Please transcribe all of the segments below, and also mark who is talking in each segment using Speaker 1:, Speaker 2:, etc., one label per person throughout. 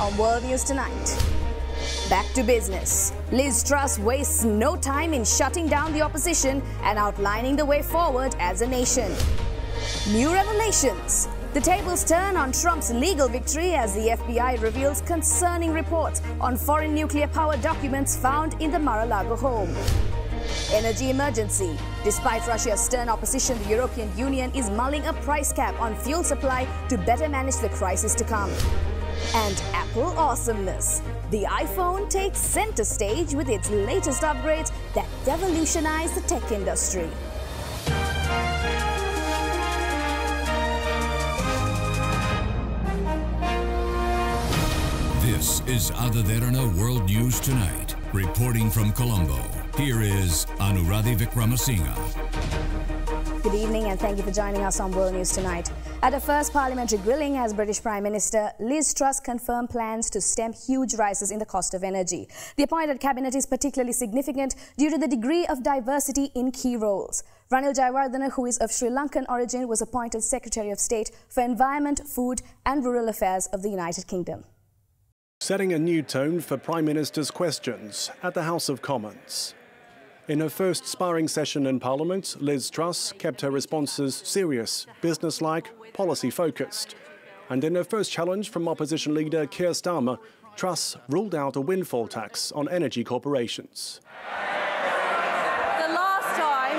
Speaker 1: on World News Tonight. Back to business. Liz Truss wastes no time in shutting down the opposition and outlining the way forward as a nation. New revelations. The tables turn on Trump's legal victory as the FBI reveals concerning reports on foreign nuclear power documents found in the Mar-a-Lago home. Energy emergency. Despite Russia's stern opposition, the European Union is mulling a price cap on fuel supply to better manage the crisis to come. And Apple awesomeness. The iPhone takes center stage with its latest upgrades that revolutionize the tech industry.
Speaker 2: This is Ada Derana World News Tonight. Reporting from Colombo, here is Anuradhi Vikramasinghe.
Speaker 1: Good evening and thank you for joining us on World News Tonight. At a first parliamentary grilling as British Prime Minister, Liz Truss confirmed plans to stem huge rises in the cost of energy. The appointed cabinet is particularly significant due to the degree of diversity in key roles. Ranil Jayawardena, who is of Sri Lankan origin, was appointed Secretary of State for Environment, Food and Rural Affairs of the United Kingdom.
Speaker 3: Setting a new tone for Prime Minister's questions at the House of Commons. In her first sparring session in Parliament, Liz Truss kept her responses serious, businesslike, policy focused. And in her first challenge from opposition leader Keir Starmer, Truss ruled out a windfall tax on energy corporations.
Speaker 4: The last time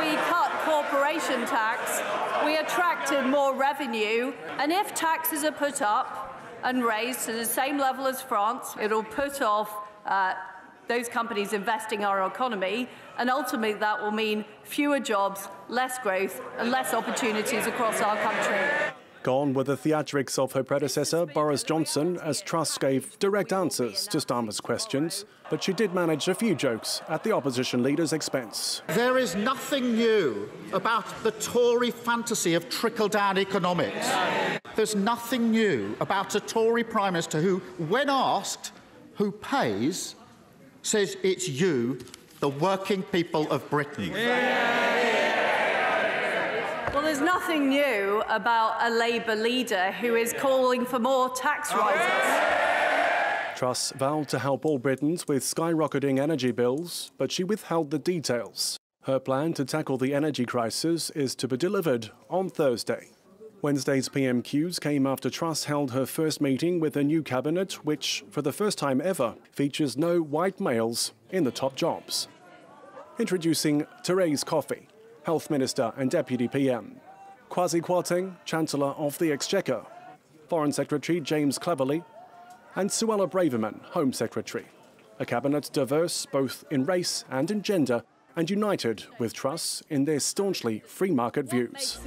Speaker 4: we cut corporation tax, we attracted more revenue. And if taxes are put up and raised to the same level as France, it'll put off. Uh, those companies investing in our economy, and ultimately that will mean fewer jobs, less growth, and less opportunities across our country.
Speaker 3: Gone were the theatrics of her predecessor, Boris Johnson, as Truss gave direct answers to Starmer's questions, but she did manage a few jokes at the opposition leader's expense.
Speaker 5: There is nothing new about the Tory fantasy of trickle down economics. There's nothing new about a Tory Prime Minister who, when asked who pays, says it's you, the working people of Britain.
Speaker 4: Well, there's nothing new about a Labour leader who is calling for more tax rises.
Speaker 3: Truss vowed to help all Britons with skyrocketing energy bills, but she withheld the details. Her plan to tackle the energy crisis is to be delivered on Thursday. Wednesday's PMQs came after Truss held her first meeting with a new cabinet, which, for the first time ever, features no white males in the top jobs. Introducing Therese Coffey, Health Minister and Deputy PM, Kwasi Kwarteng, Chancellor of the Exchequer, Foreign Secretary James Cleverly, and Suella Braverman, Home Secretary. A cabinet diverse both in race and in gender, and united with Truss in their staunchly free market views.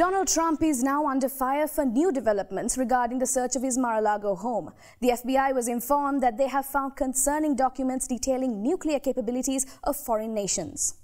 Speaker 1: Donald Trump is now under fire for new developments regarding the search of his Mar-a-Lago home. The FBI was informed that they have found concerning documents detailing nuclear capabilities of foreign nations.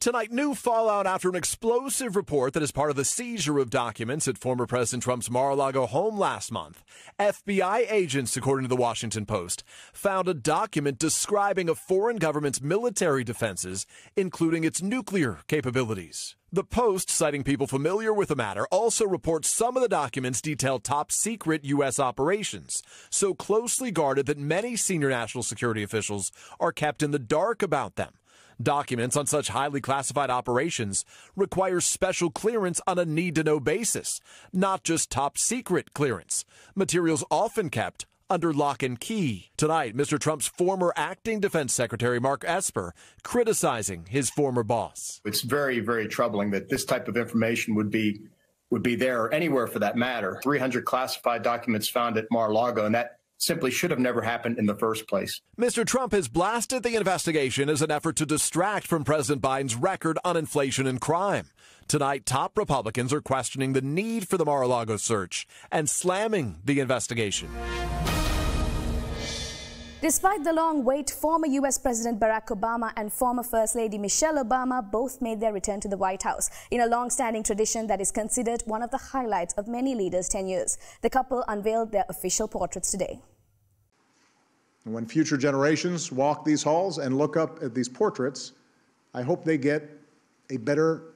Speaker 6: Tonight, new fallout after an explosive report that is part of the seizure of documents at former President Trump's Mar-a-Lago home last month. FBI agents, according to the Washington Post, found a document describing a foreign government's military defenses, including its nuclear capabilities. The Post, citing people familiar with the matter, also reports some of the documents detail top secret U.S. operations, so closely guarded that many senior national security officials are kept in the dark about them. Documents on such highly classified operations require special clearance on a need to know basis, not just top secret clearance. Materials often kept under lock and key. Tonight, Mr. Trump's former acting defense secretary, Mark Esper, criticizing his former boss.
Speaker 7: It's very, very troubling that this type of information would be would be there or anywhere for that matter. 300 classified documents found at Mar-a-Lago, and that simply should have never happened in the first place.
Speaker 6: Mr. Trump has blasted the investigation as an effort to distract from President Biden's record on inflation and crime. Tonight, top Republicans are questioning the need for the Mar-a-Lago search and slamming the investigation.
Speaker 1: Despite the long wait, former U.S. President Barack Obama and former First Lady Michelle Obama both made their return to the White House in a long-standing tradition that is considered one of the highlights of many leaders' tenures. The couple unveiled their official portraits today.
Speaker 8: When future generations walk these halls and look up at these portraits, I hope they get a better,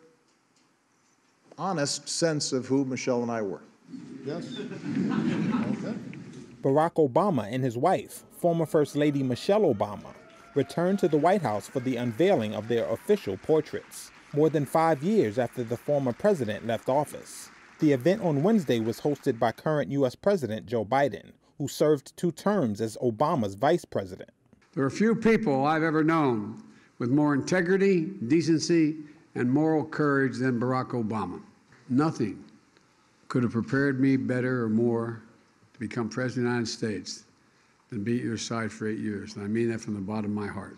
Speaker 8: honest sense of who Michelle and I were. Yes. Okay.
Speaker 9: Barack Obama and his wife, former First Lady Michelle Obama, returned to the White House for the unveiling of their official portraits, more than five years after the former president left office. The event on Wednesday was hosted by current U.S. President Joe Biden, who served two terms as Obama's vice president.
Speaker 10: There are few people I've ever known with more integrity, decency, and moral courage than Barack Obama. Nothing could have prepared me better or more to become President of the United States than be at your side for eight years. And I mean that from the bottom of my heart.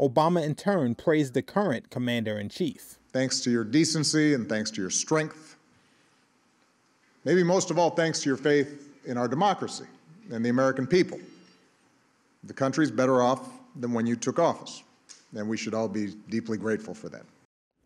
Speaker 9: Obama, in turn, praised the current commander in chief.
Speaker 8: Thanks to your decency and thanks to your strength, maybe most of all, thanks to your faith in our democracy and the American people. The country's better off than when you took office, and we should all be deeply grateful for that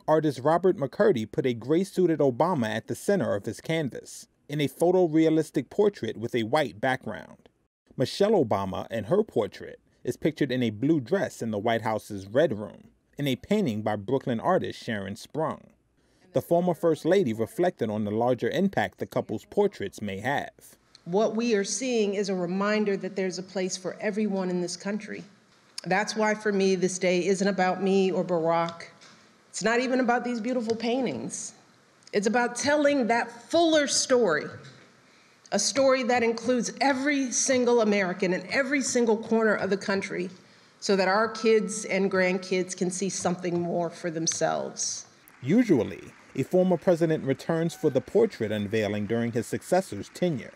Speaker 9: artist Robert McCurdy put a gray suited Obama at the center of his canvas, in a photorealistic portrait with a white background. Michelle Obama, in her portrait, is pictured in a blue dress in the White House's Red Room, in a painting by Brooklyn artist Sharon Sprung. The former First Lady reflected on the larger impact the couple's portraits may have.
Speaker 11: What we are seeing is a reminder that there's a place for everyone in this country. That's why, for me, this day isn't about me or Barack. It's not even about these beautiful paintings. It's about telling that fuller story, a story that includes every single American in every single corner of the country so that our kids and grandkids can see something more for themselves.
Speaker 9: Usually, a former president returns for the portrait unveiling during his successor's tenure.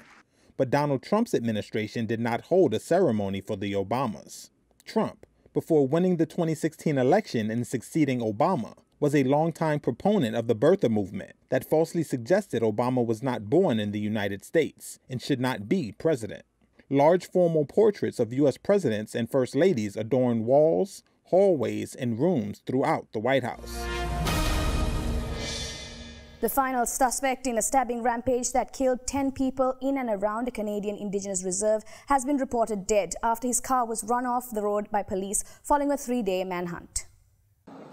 Speaker 9: But Donald Trump's administration did not hold a ceremony for the Obamas. Trump, before winning the 2016 election and succeeding Obama, was a longtime proponent of the birther movement that falsely suggested Obama was not born in the United States and should not be president. Large formal portraits of U.S. presidents and first ladies adorn walls, hallways, and rooms throughout the White House.
Speaker 1: The final suspect in a stabbing rampage that killed 10 people in and around a Canadian Indigenous reserve has been reported dead after his car was run off the road by police following a three-day manhunt.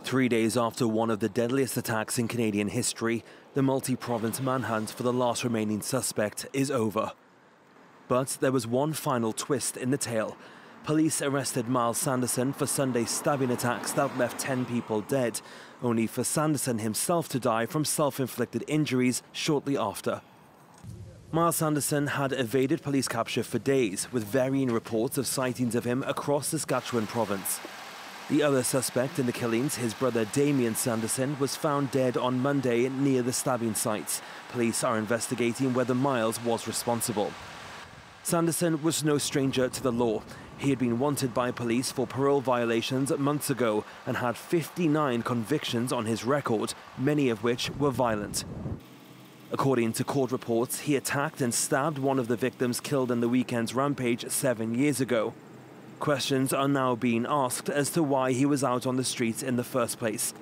Speaker 12: Three days after one of the deadliest attacks in Canadian history, the multi province manhunt for the last remaining suspect is over. But there was one final twist in the tale. Police arrested Miles Sanderson for Sunday's stabbing attacks that left 10 people dead, only for Sanderson himself to die from self inflicted injuries shortly after. Miles Sanderson had evaded police capture for days, with varying reports of sightings of him across Saskatchewan province. The other suspect in the killings, his brother Damien Sanderson, was found dead on Monday near the stabbing sites. Police are investigating whether Miles was responsible. Sanderson was no stranger to the law. He had been wanted by police for parole violations months ago and had 59 convictions on his record, many of which were violent. According to court reports, he attacked and stabbed one of the victims killed in the weekend's rampage seven years ago. Questions are now being asked as to why he was out on the streets in the first place.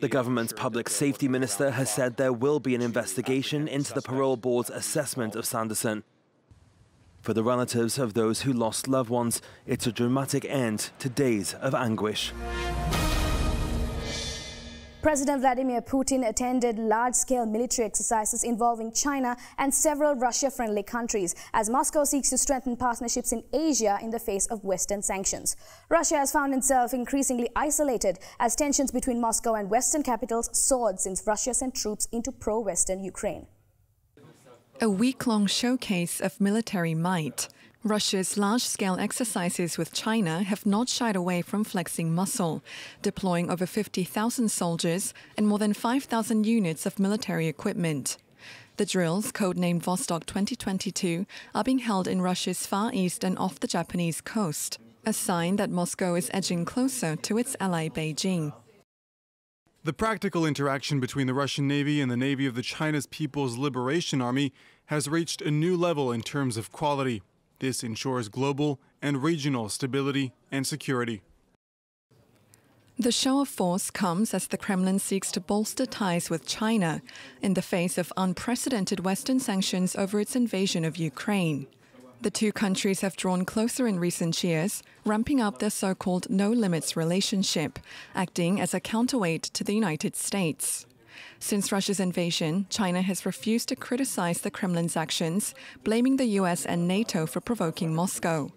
Speaker 12: The government's public safety minister has said there will be an investigation into the parole board's assessment of Sanderson. For the relatives of those who lost loved ones, it's a dramatic end to days of anguish.
Speaker 1: President Vladimir Putin attended large-scale military exercises involving China and several Russia-friendly countries as Moscow seeks to strengthen partnerships in Asia in the face of Western sanctions. Russia has found itself increasingly isolated as tensions between Moscow and Western capitals soared since Russia sent troops into pro-Western Ukraine.
Speaker 13: A week-long showcase of military might. Russia's large scale exercises with China have not shied away from flexing muscle, deploying over 50,000 soldiers and more than 5,000 units of military equipment. The drills, codenamed Vostok 2022, are being held in Russia's far east and off the Japanese coast, a sign that Moscow is edging closer to its ally Beijing.
Speaker 14: The practical interaction between the Russian Navy and the Navy of the China's People's Liberation Army has reached a new level in terms of quality. This ensures global and regional stability and security.
Speaker 13: The show of force comes as the Kremlin seeks to bolster ties with China in the face of unprecedented Western sanctions over its invasion of Ukraine. The two countries have drawn closer in recent years, ramping up their so called no limits relationship, acting as a counterweight to the United States. Since Russia's invasion, China has refused to criticize the Kremlin's actions, blaming the US and NATO for provoking Moscow.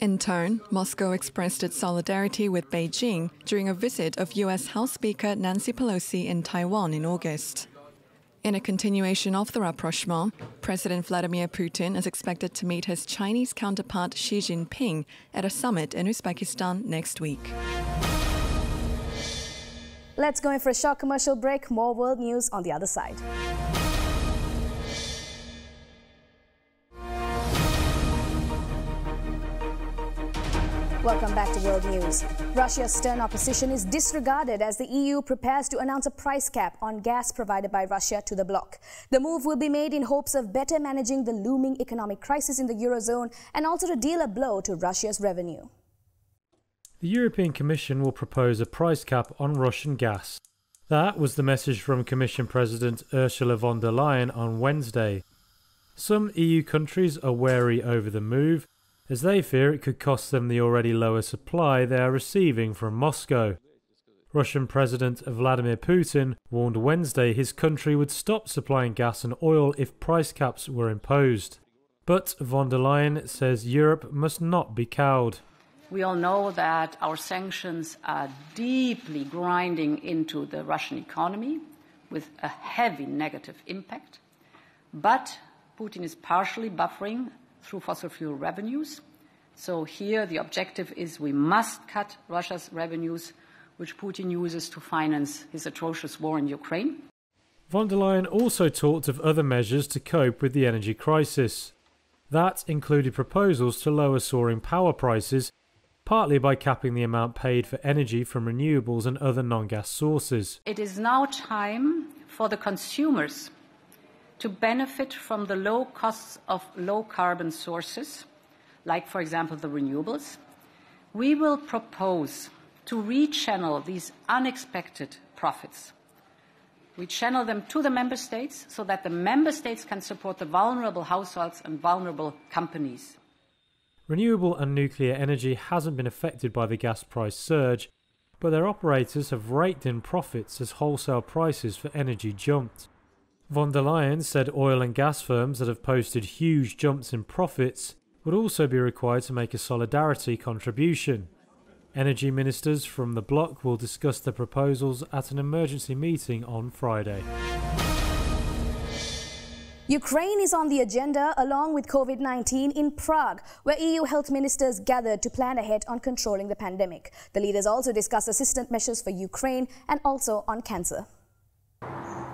Speaker 13: In turn, Moscow expressed its solidarity with Beijing during a visit of US House Speaker Nancy Pelosi in Taiwan in August. In a continuation of the rapprochement, President Vladimir Putin is expected to meet his Chinese counterpart Xi Jinping at a summit in Uzbekistan next week.
Speaker 1: Let's go in for a short commercial break. More world news on the other side. Welcome back to World News. Russia's stern opposition is disregarded as the EU prepares to announce a price cap on gas provided by Russia to the bloc. The move will be made in hopes of better managing the looming economic crisis in the Eurozone and also to deal a blow to Russia's revenue.
Speaker 15: The European Commission will propose a price cap on Russian gas. That was the message from Commission President Ursula von der Leyen on Wednesday. Some EU countries are wary over the move as they fear it could cost them the already lower supply they are receiving from Moscow. Russian President Vladimir Putin warned Wednesday his country would stop supplying gas and oil if price caps were imposed. But von der Leyen says Europe must not be cowed.
Speaker 16: We all know that our sanctions are deeply grinding into the Russian economy with a heavy negative impact. But Putin is partially buffering through fossil fuel revenues. So here the objective is we must cut Russia's revenues, which Putin uses to finance his atrocious war in Ukraine.
Speaker 15: Von der Leyen also talked of other measures to cope with the energy crisis. That included proposals to lower soaring power prices, partly by capping the amount paid for energy from renewables and other non gas sources.
Speaker 16: It is now time for the consumers to benefit from the low costs of low carbon sources, like, for example, the renewables, we will propose to rechannel these unexpected profits. We channel them to the member states so that the member states can support the vulnerable households and vulnerable companies.
Speaker 15: Renewable and nuclear energy hasn't been affected by the gas price surge, but their operators have raked in profits as wholesale prices for energy jumped. Von der Leyen said oil and gas firms that have posted huge jumps in profits would also be required to make a solidarity contribution. Energy ministers from the bloc will discuss the proposals at an emergency meeting on Friday.
Speaker 1: Ukraine is on the agenda along with COVID 19 in Prague, where EU health ministers gathered to plan ahead on controlling the pandemic. The leaders also discussed assistance measures for Ukraine and also on cancer.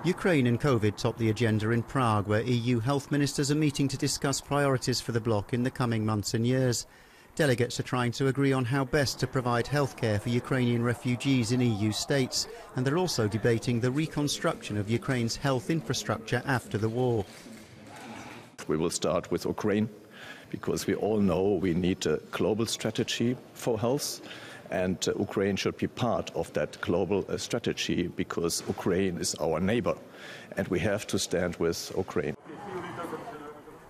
Speaker 17: Ukraine and COVID top the agenda in Prague, where EU health ministers are meeting to discuss priorities for the bloc in the coming months and years. Delegates are trying to agree on how best to provide healthcare for Ukrainian refugees in EU states, and they're also debating the reconstruction of Ukraine's health infrastructure after the war.
Speaker 18: We will start with Ukraine because we all know we need a global strategy for health and uh, Ukraine should be part of that global uh, strategy because Ukraine is our neighbor and we have to stand with Ukraine.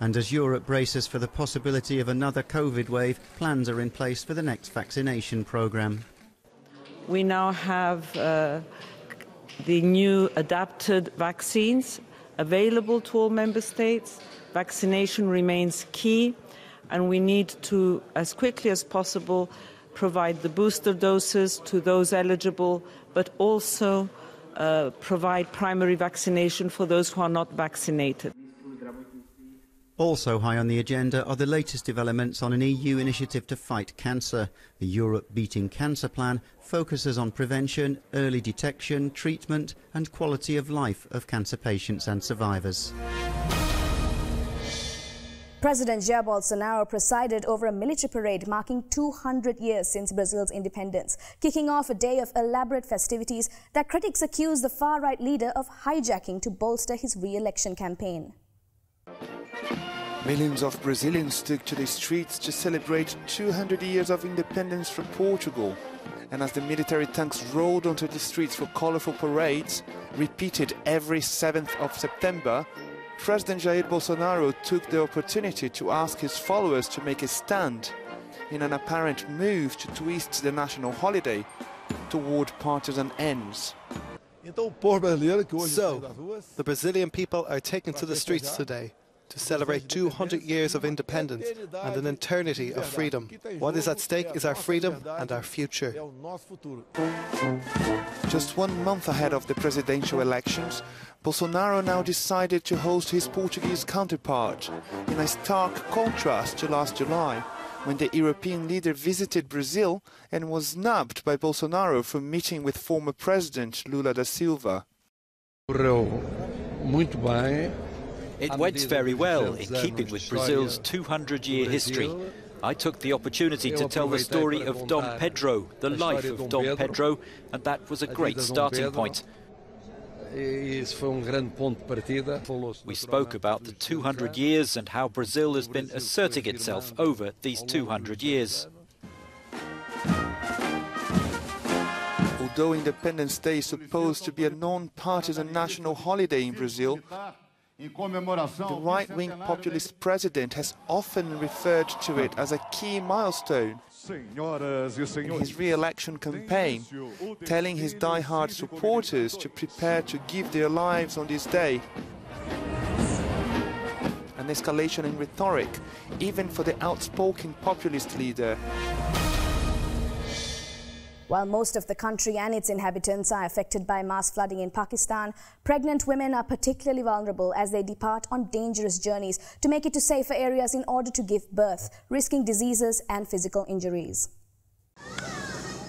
Speaker 17: And as Europe braces for the possibility of another COVID wave, plans are in place for the next vaccination programme.
Speaker 19: We now have uh, the new adapted vaccines available to all member states. Vaccination remains key, and we need to, as quickly as possible, provide the booster doses to those eligible, but also uh, provide primary vaccination for those who are not vaccinated.
Speaker 17: Also high on the agenda are the latest developments on an EU initiative to fight cancer. The Europe Beating Cancer Plan focuses on prevention, early detection, treatment and quality of life of cancer patients and survivors.
Speaker 1: President Jair Bolsonaro presided over a military parade marking 200 years since Brazil's independence, kicking off a day of elaborate festivities that critics accuse the far-right leader of hijacking to bolster his re-election campaign.
Speaker 20: Millions of Brazilians took to the streets to celebrate 200 years of independence from Portugal. And as the military tanks rolled onto the streets for colorful parades, repeated every 7th of September, President Jair Bolsonaro took the opportunity to ask his followers to make a stand in an apparent move to twist the national holiday toward partisan ends.
Speaker 21: So, the Brazilian people are taken to the streets today to celebrate 200 years of independence and an eternity of freedom. What is at stake is our freedom and our future.
Speaker 20: Just one month ahead of the presidential elections, Bolsonaro now decided to host his Portuguese counterpart, in a stark contrast to last July, when the European leader visited Brazil and was snubbed by Bolsonaro for meeting with former President Lula da Silva.
Speaker 22: It went very well in keeping with Brazil's 200 year history. I took the opportunity to tell the story of Dom Pedro, the life of Dom Pedro, and that was a great starting point. We spoke about the 200 years and how Brazil has been asserting itself over these 200 years.
Speaker 20: Although Independence Day is supposed to be a non-partisan national holiday in Brazil, the right-wing populist president has often referred to it as a key milestone in his re-election campaign, telling his die-hard supporters to prepare to give their lives on this day. An escalation in rhetoric, even for the outspoken populist leader.
Speaker 1: While most of the country and its inhabitants are affected by mass flooding in Pakistan, pregnant women are particularly vulnerable as they depart on dangerous journeys to make it to safer areas in order to give birth, risking diseases and physical injuries.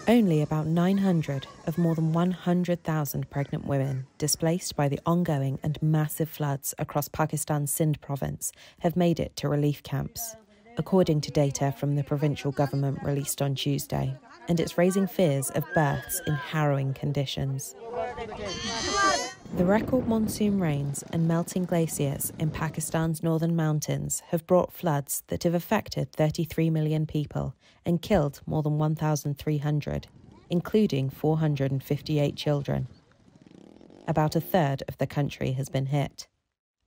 Speaker 23: Only about 900 of more than 100,000 pregnant women displaced by the ongoing and massive floods across Pakistan's Sindh province have made it to relief camps, according to data from the provincial government released on Tuesday and it's raising fears of births in harrowing conditions. The record monsoon rains and melting glaciers in Pakistan's northern mountains have brought floods that have affected 33 million people and killed more than 1,300, including 458 children. About a third of the country has been hit.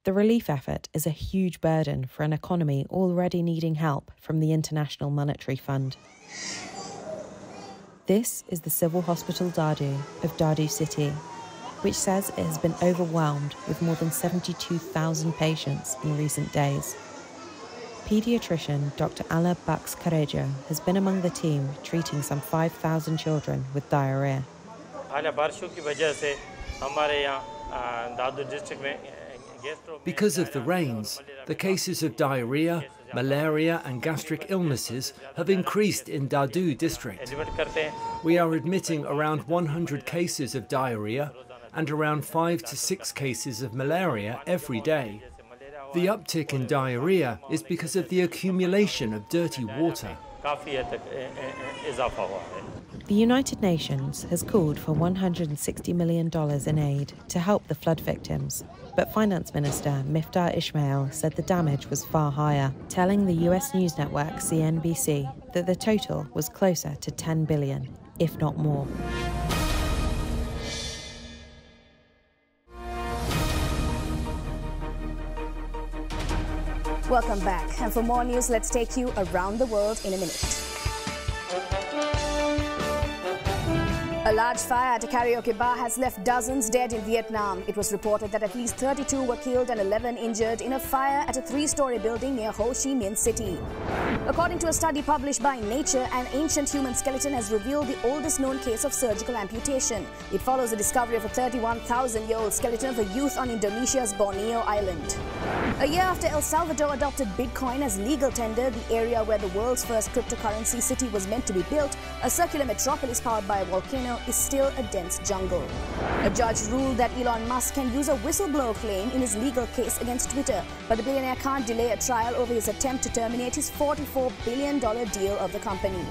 Speaker 23: The relief effort is a huge burden for an economy already needing help from the International Monetary Fund. This is the Civil Hospital Dadu of Dadu City, which says it has been overwhelmed with more than 72,000 patients in recent days. Pediatrician Dr. Ala Baks Karejo has been among the team treating some 5,000 children with diarrhea.
Speaker 24: Because of the rains, the cases of diarrhea, malaria and gastric illnesses have increased in Dadu district. We are admitting around 100 cases of diarrhea and around 5 to 6 cases of malaria every day. The uptick in diarrhea is because of the accumulation of dirty water.
Speaker 23: The United Nations has called for $160 million in aid to help the flood victims, but Finance Minister Miftah Ismail said the damage was far higher, telling the US news network CNBC that the total was closer to 10 billion, if not more.
Speaker 1: Welcome back. And for more news, let's take you around the world in a minute. A large fire at a karaoke bar has left dozens dead in Vietnam. It was reported that at least 32 were killed and 11 injured in a fire at a three-story building near Ho Chi Minh City. According to a study published by Nature, an ancient human skeleton has revealed the oldest known case of surgical amputation. It follows the discovery of a 31,000-year-old skeleton of a youth on Indonesia's Borneo island. A year after El Salvador adopted Bitcoin as legal tender, the area where the world's first cryptocurrency city was meant to be built, a circular metropolis powered by a volcano, is still a dense jungle. A judge ruled that Elon Musk can use a whistleblower claim in his legal case against Twitter, but the billionaire can't delay a trial over his attempt to terminate his $44 billion deal of the company.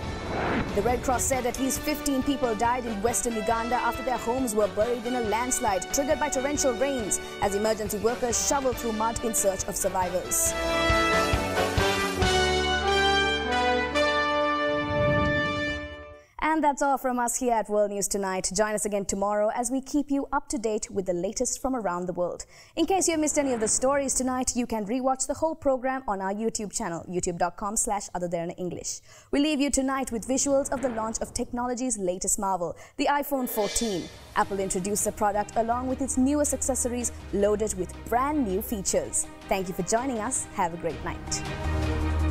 Speaker 1: The Red Cross said at least 15 people died in western Uganda after their homes were buried in a landslide triggered by torrential rains as emergency workers shoveled through mud in search of survivors. And that's all from us here at World News Tonight. Join us again tomorrow as we keep you up to date with the latest from around the world. In case you missed any of the stories tonight, you can rewatch the whole program on our YouTube channel, youtube.com slash English. We leave you tonight with visuals of the launch of technology's latest marvel, the iPhone 14. Apple introduced the product along with its newest accessories loaded with brand new features. Thank you for joining us. Have a great night.